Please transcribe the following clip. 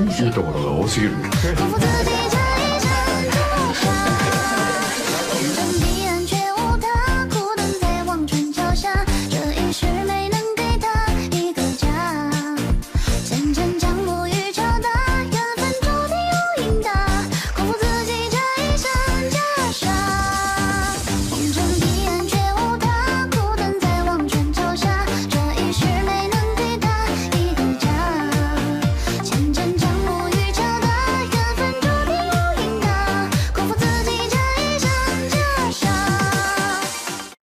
いいところが多すぎる。